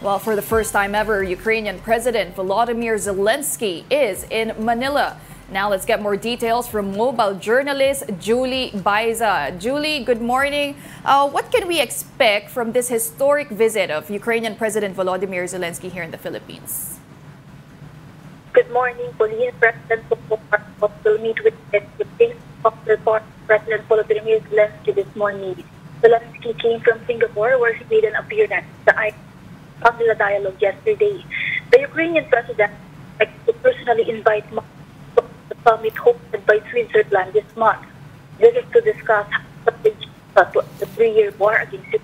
Well, for the first time ever, Ukrainian President Volodymyr Zelensky is in Manila. Now let's get more details from mobile journalist Julie Baiza. Julie, good morning. Uh, what can we expect from this historic visit of Ukrainian President Volodymyr Zelensky here in the Philippines? Good morning, Pauline. President will meet with the President Volodymyr Zelensky this morning. Zelensky came from Singapore where he made an appearance. The the dialogue yesterday. The Ukrainian president to personally invite to the summit hosted by Switzerland this month. This is to discuss uh, the three-year war against Ukraine.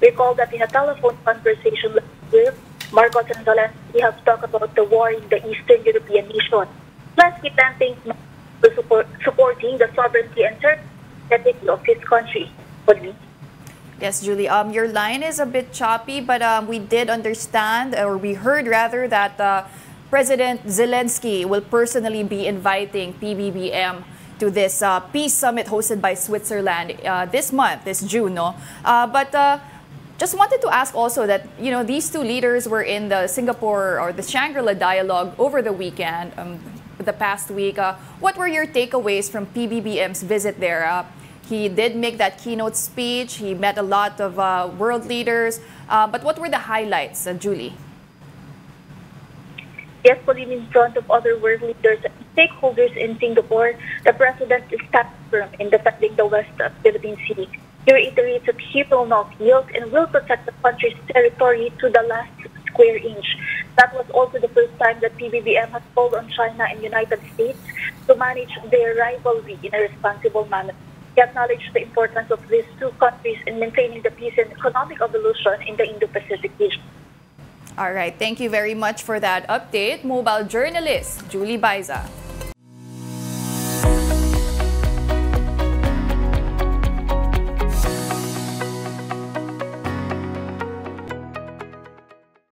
Recall that in a telephone conversation with Marcos and Zelensky have talked about the war in the Eastern European nation. Zelensky thanking for support, supporting the sovereignty and security of his country. Yes, Julie. Um, your line is a bit choppy, but um, we did understand, or we heard rather, that uh, President Zelensky will personally be inviting PBBM to this uh, peace summit hosted by Switzerland uh, this month, this June. No, uh, but uh, just wanted to ask also that you know these two leaders were in the Singapore or the Shangri-La dialogue over the weekend, um, the past week. Uh, what were your takeaways from PBBM's visit there? He did make that keynote speech. He met a lot of uh, world leaders. Uh, but what were the highlights, uh, Julie? Yes, Pauline, in front of other world leaders and stakeholders in Singapore, the president is firm in defending the West of Philippine Sea. He reiterates that he will not yield and will protect the country's territory to the last square inch. That was also the first time that PBBM has called on China and United States to manage their rivalry in a responsible manner. He acknowledged the importance of these two countries in maintaining the peace and economic evolution in the Indo-Pacific region. All right. Thank you very much for that update, mobile journalist Julie Baiza.